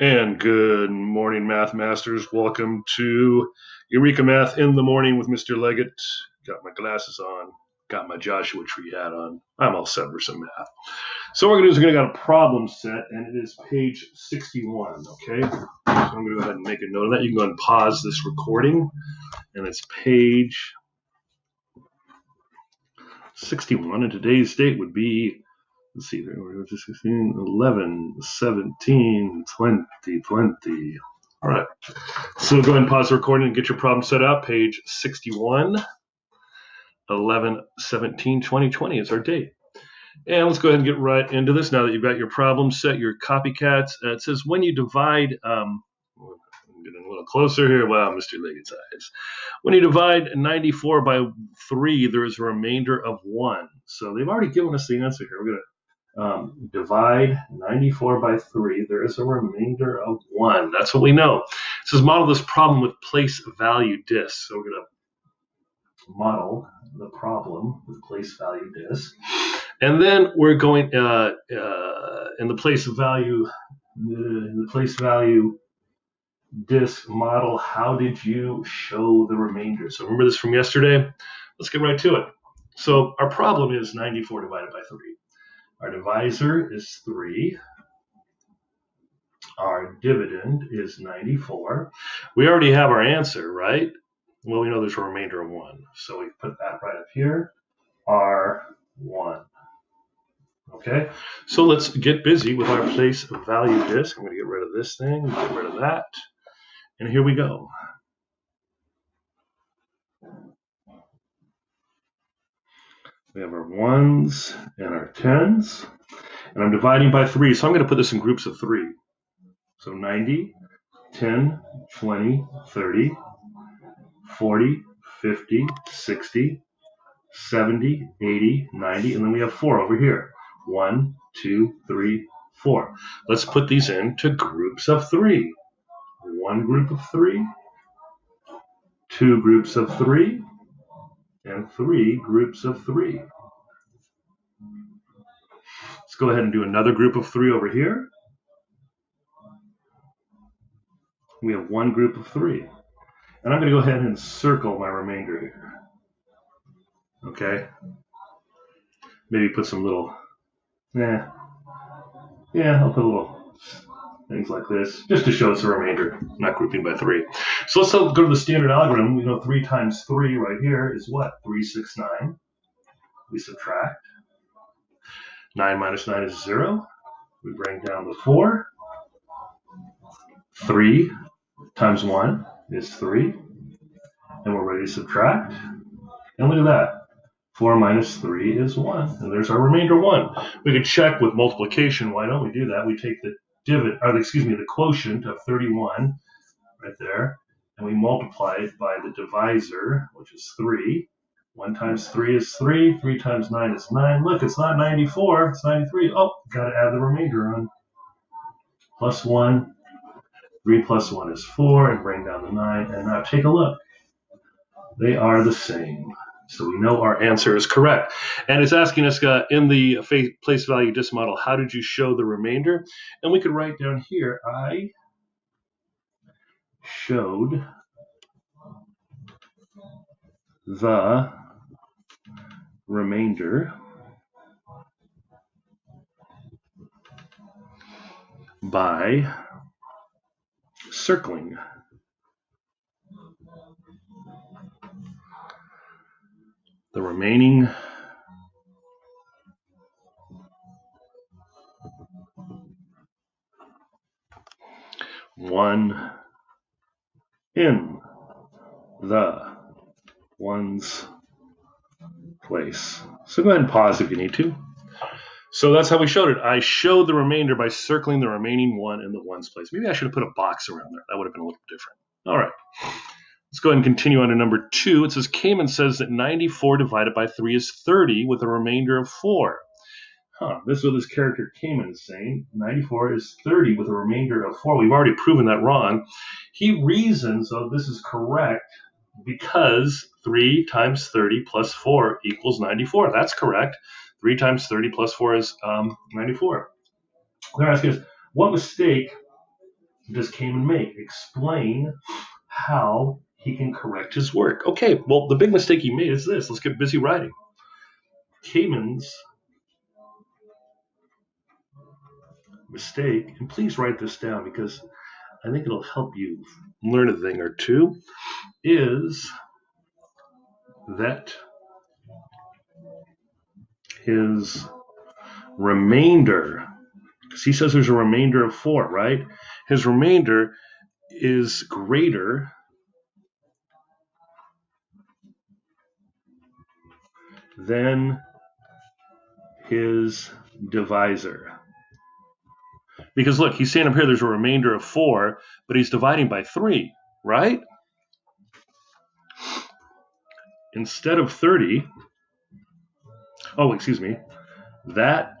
And good morning, Math Masters. Welcome to Eureka Math in the Morning with Mr. Leggett. Got my glasses on, got my Joshua Tree hat on. I'm all set for some math. So what we're going to do is we're going to got a problem set, and it is page 61, okay? So I'm going to go ahead and make a note of that. You can go ahead and pause this recording, and it's page 61, and today's date would be let's see, 16, 11, 17, 20, 20. All right. So go ahead and pause the recording and get your problem set up. Page 61, 11, 17, 2020 is our date. And let's go ahead and get right into this now that you've got your problem set, your copycats. Uh, it says when you divide, um, I'm getting a little closer here. Wow, Mr. Leggett's eyes. When you divide 94 by 3, there is a remainder of 1. So they've already given us the answer here. We're going to um, divide 94 by 3, there is a remainder of 1. That's what we know. It says model this problem with place value disk. So we're going to model the problem with place value disk. And then we're going uh, uh, in the place value, in the place value disk model, how did you show the remainder? So remember this from yesterday? Let's get right to it. So our problem is 94 divided by 3. Our divisor is 3. Our dividend is 94. We already have our answer, right? Well, we know there's a remainder of 1. So we put that right up here. R1. Okay, so let's get busy with our place value disk. I'm going to get rid of this thing, get rid of that. And here we go. We have our ones and our tens. And I'm dividing by three, so I'm going to put this in groups of three. So 90, 10, 20, 30, 40, 50, 60, 70, 80, 90, and then we have four over here. One, two, three, four. Let's put these into groups of three. One group of three, two groups of three, and three groups of three. Let's go ahead and do another group of three over here. We have one group of three. And I'm going to go ahead and circle my remainder here. Okay? Maybe put some little, yeah, yeah, I'll put a little things like this, just to show us the remainder, not grouping by three. So let's go to the standard algorithm. We know three times three right here is what? Three, six, nine. We subtract. Nine minus nine is zero. We bring down the four. Three times one is three. And we're ready to subtract. And look at that. 4 minus 3 is 1. And there's our remainder 1. We could check with multiplication. Why don't we do that? We take the dividend, or excuse me, the quotient of 31 right there, and we multiply it by the divisor, which is 3. 1 times 3 is 3, 3 times 9 is 9. Look, it's not 94, it's 93. Oh, got to add the remainder on. Plus 1, 3 plus 1 is 4, and bring down the 9. And now take a look. They are the same. So we know our answer is correct. And it's asking us uh, in the place value disk model, how did you show the remainder? And we could write down here, I showed the remainder by circling the remaining one in the one's place. So go ahead and pause if you need to. So that's how we showed it. I showed the remainder by circling the remaining one in the ones place. Maybe I should have put a box around there. That would have been a little different. All right. Let's go ahead and continue on to number two. It says Cayman says that 94 divided by 3 is 30 with a remainder of 4. Huh, this is what this character Cayman is saying. 94 is 30 with a remainder of 4. We've already proven that wrong. He reasons, though, this is correct because 3 times 30 plus 4 equals 94. That's correct. 3 times 30 plus 4 is um, 94. They're asking us, what mistake does Cayman make? Explain how he can correct his work. Okay, well, the big mistake he made is this. Let's get busy writing. Cayman's mistake, and please write this down because I think it'll help you learn a thing or two, is that his remainder, because he says there's a remainder of four, right? His remainder is greater than his divisor. Because look, he's saying up here there's a remainder of four, but he's dividing by three, right? Instead of 30, oh, excuse me, that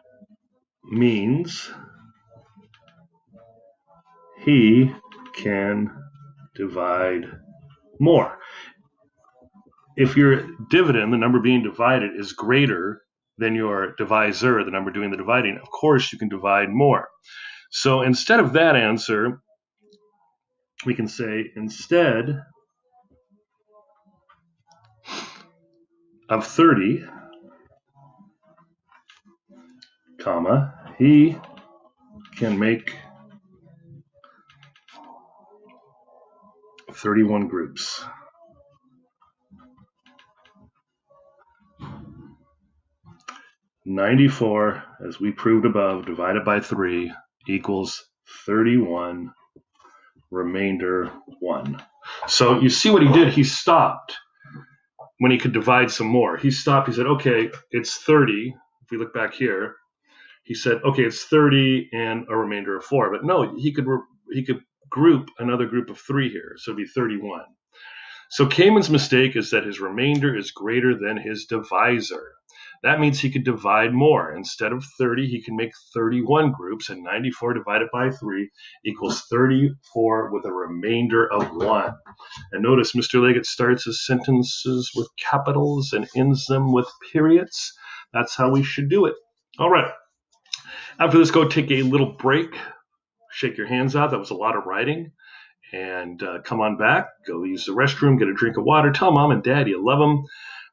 means he can divide more. If your dividend, the number being divided, is greater than your divisor, the number doing the dividing, of course you can divide more. So instead of that answer, we can say instead of 30, comma, he can make 31 groups. Ninety-four, as we proved above, divided by three equals 31, remainder 1. So you see what he did? He stopped when he could divide some more. He stopped. He said, okay, it's 30. If we look back here, he said, okay, it's 30 and a remainder of 4. But no, he could he could group another group of 3 here. So it'd be 31. So Cayman's mistake is that his remainder is greater than his divisor. That means he could divide more. Instead of 30, he can make 31 groups, and 94 divided by 3 equals 34 with a remainder of 1. And notice Mr. Leggett starts his sentences with capitals and ends them with periods. That's how we should do it. All right. After this, go take a little break. Shake your hands out. That was a lot of writing. And uh, come on back. Go use the restroom. Get a drink of water. Tell mom and dad you love them.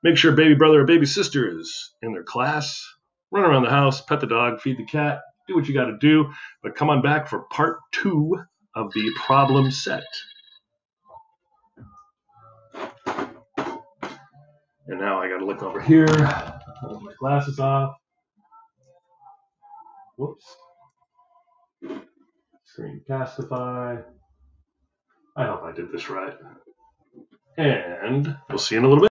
Make sure baby brother or baby sister is in their class. Run around the house, pet the dog, feed the cat, do what you got to do. But come on back for part two of the problem set. And now I got to look over here. Put my glasses off. Whoops. Screencastify. I hope I did this right. And we'll see you in a little bit.